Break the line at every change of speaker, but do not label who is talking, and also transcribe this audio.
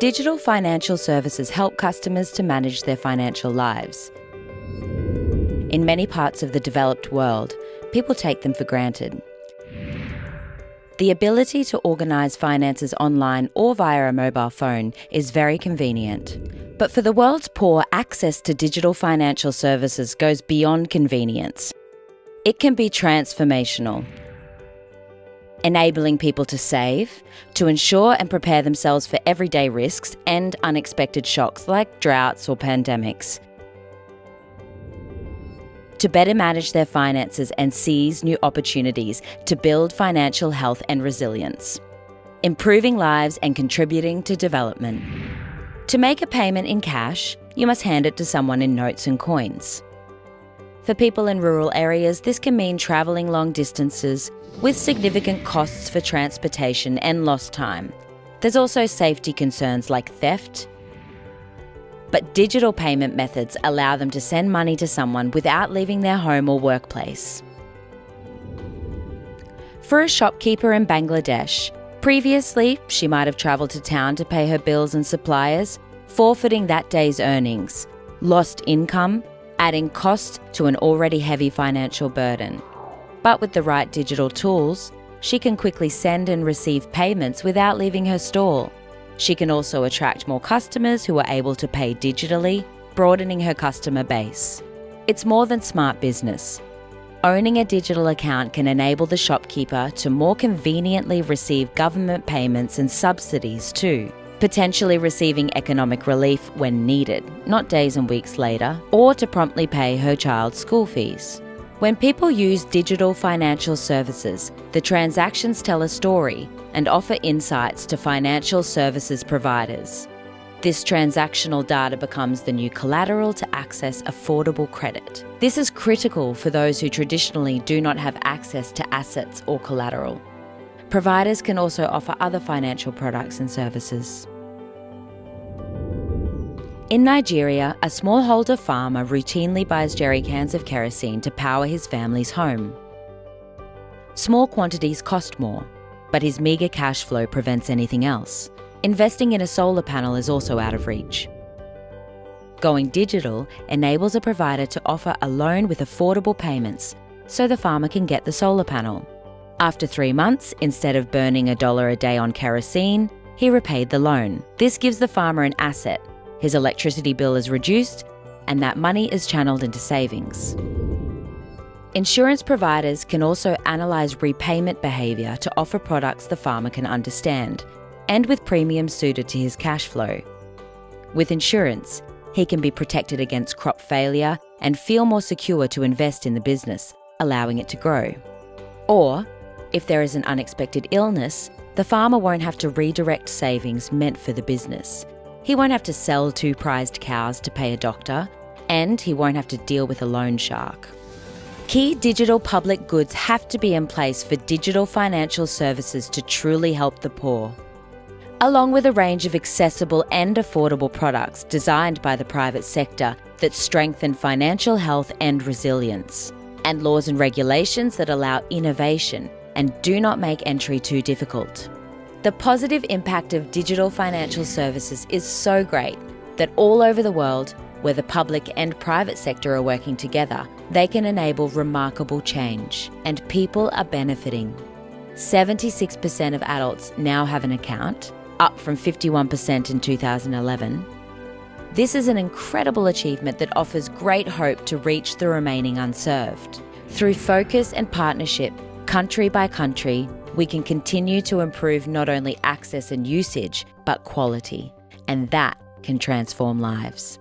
Digital financial services help customers to manage their financial lives. In many parts of the developed world, people take them for granted. The ability to organise finances online or via a mobile phone is very convenient. But for the world's poor, access to digital financial services goes beyond convenience. It can be transformational, enabling people to save, to insure and prepare themselves for everyday risks and unexpected shocks like droughts or pandemics, to better manage their finances and seize new opportunities to build financial health and resilience, improving lives and contributing to development. To make a payment in cash, you must hand it to someone in notes and coins. For people in rural areas, this can mean travelling long distances with significant costs for transportation and lost time. There's also safety concerns like theft. But digital payment methods allow them to send money to someone without leaving their home or workplace. For a shopkeeper in Bangladesh, previously she might have travelled to town to pay her bills and suppliers, forfeiting that day's earnings, lost income, adding cost to an already heavy financial burden. But with the right digital tools, she can quickly send and receive payments without leaving her stall. She can also attract more customers who are able to pay digitally, broadening her customer base. It's more than smart business. Owning a digital account can enable the shopkeeper to more conveniently receive government payments and subsidies too potentially receiving economic relief when needed, not days and weeks later, or to promptly pay her child's school fees. When people use digital financial services, the transactions tell a story and offer insights to financial services providers. This transactional data becomes the new collateral to access affordable credit. This is critical for those who traditionally do not have access to assets or collateral. Providers can also offer other financial products and services. In Nigeria, a smallholder farmer routinely buys jerry cans of kerosene to power his family's home. Small quantities cost more, but his meagre cash flow prevents anything else. Investing in a solar panel is also out of reach. Going digital enables a provider to offer a loan with affordable payments so the farmer can get the solar panel. After three months, instead of burning a dollar a day on kerosene, he repaid the loan. This gives the farmer an asset his electricity bill is reduced, and that money is channeled into savings. Insurance providers can also analyse repayment behaviour to offer products the farmer can understand, and with premiums suited to his cash flow. With insurance, he can be protected against crop failure and feel more secure to invest in the business, allowing it to grow. Or, if there is an unexpected illness, the farmer won't have to redirect savings meant for the business. He won't have to sell two prized cows to pay a doctor, and he won't have to deal with a loan shark. Key digital public goods have to be in place for digital financial services to truly help the poor. Along with a range of accessible and affordable products designed by the private sector that strengthen financial health and resilience, and laws and regulations that allow innovation and do not make entry too difficult. The positive impact of digital financial services is so great that all over the world, where the public and private sector are working together, they can enable remarkable change, and people are benefiting. 76% of adults now have an account, up from 51% in 2011. This is an incredible achievement that offers great hope to reach the remaining unserved. Through focus and partnership, country by country, we can continue to improve not only access and usage, but quality. And that can transform lives.